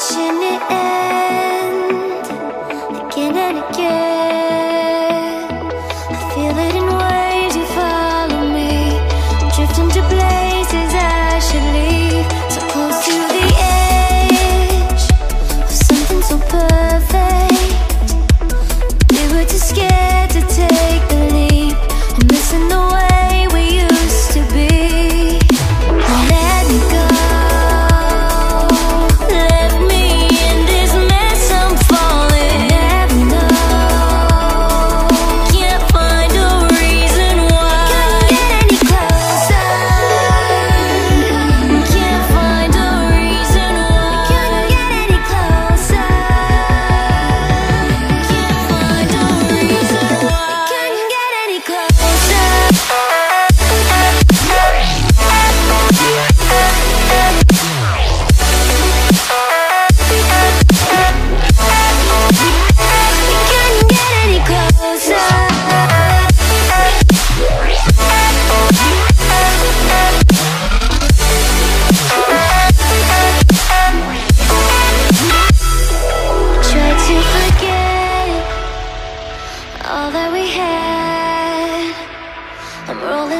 watching it end again and again. I feel it in ways you follow me, I'm drifting to places I should leave. So close to the edge of something so perfect, we were too scared to take.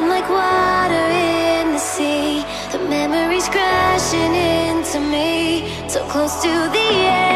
Like water in the sea. The memories crashing into me. So close to the edge.